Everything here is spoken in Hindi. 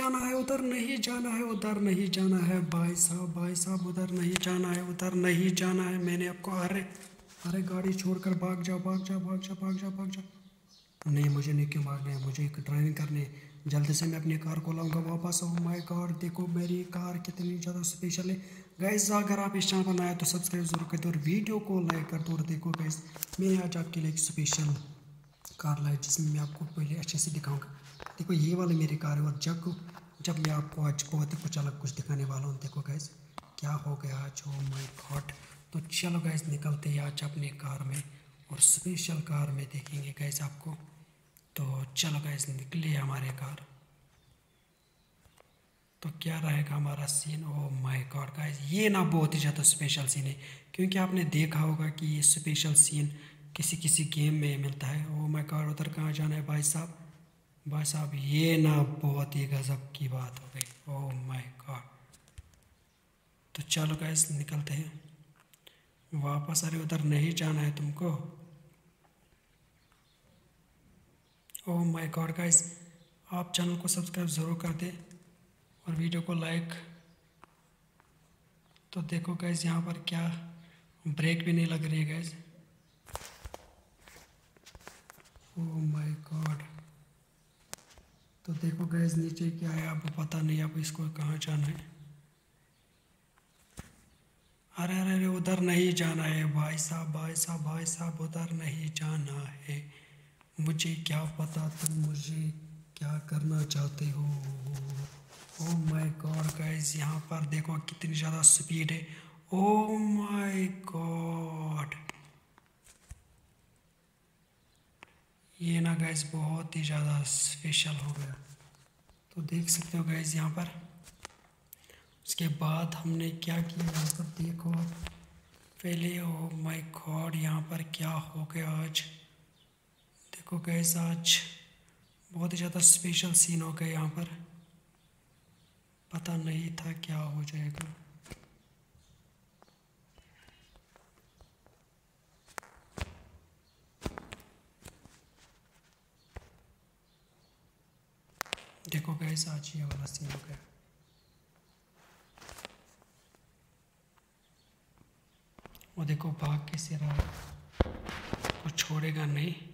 जाना है, उधर नहीं जाना है, उधर नहीं जाना है। भाई साहब भाई साहब, उधर नहीं जाना है, उधर नहीं जाना है। मैंने आपको अरे अरे गाड़ी छोड़कर भाग जाओ भाग जाओ भाग जाओ भाग जाओ भाग जाओ। नहीं, मुझे नहीं क्यों भागना है? मुझे एक ड्राइविंग करनी है। जल्दी से मैं अपनी कार को लाऊँगा, वापस ओ माय गॉड देखो मेरी कार कितनी ज़्यादा स्पेशल है। गैस अगर आप इस चैनल पर नए तो सब्सक्राइब ज़रूर कर दो और वीडियो को लाइक कर दो और देखो गैस मैंने आज आपके लिए एक स्पेशल कार लाई जिसमें मैं आपको पहले अच्छे से दिखाऊँगा। देखो, ये वाली मेरी कार है और जब जब मैं आपको आज बहुत ही कुछ अलग कुछ दिखाने वाला हूँ, देखो गैस क्या हो गया आज? ओ माय गॉड तो चलो गैस निकलते हैं आज अपने कार में और स्पेशल कार में देखेंगे गैस आपको। तो चलो गैस निकले हमारे कार। तो क्या रहेगा हमारा scene oh my god guys ये ना बहुत ही ज़्यादा स्पेशल सीन है, क्योंकि आपने देखा होगा कि ये स्पेशल सीन किसी किसी गेम में मिलता है। ओ माय गॉड उधर कहाँ जाना है भाई साहब? भाई साहब, ये ना बहुत ही गज़ब की बात हो गई। ओ माय गॉड तो चलो गाइस निकलते हैं। वापस अरे उधर नहीं जाना है तुमको। ओह माय गॉड गाइस आप चैनल को सब्सक्राइब ज़रूर कर दें और वीडियो को लाइक तो देखो गैस यहाँ पर क्या ब्रेक भी नहीं लग रही है गैस ओह माय गॉड तो देखो गैस नीचे क्या है, आपको पता नहीं अब इसको कहाँ जाना है? अरे अरे अरे, उधर नहीं जाना है, भाई साहब भाई साहब भाई साहब, उधर नहीं जाना है। मुझे क्या पता तुम मुझे क्या करना चाहते हो? ओ माय गॉड गाइस यहाँ पर देखो कितनी ज़्यादा स्पीड है। ओ माय गॉड ये ना गैस बहुत ही ज़्यादा स्पेशल हो गया। तो देख सकते हो गैस यहाँ पर। उसके बाद हमने क्या किया? यहाँ पर देखो पहले ओ माय गॉड यहाँ पर क्या हो गया आज? देखो गैस आज बहुत ही ज़्यादा स्पेशल सीन हो गया यहाँ पर। पता नहीं था क्या हो जाएगा। देखो गैस आज ये वाला सीन हो गया। वो देखो भाग कैसे रहा कुछ छोड़ेगा नहीं।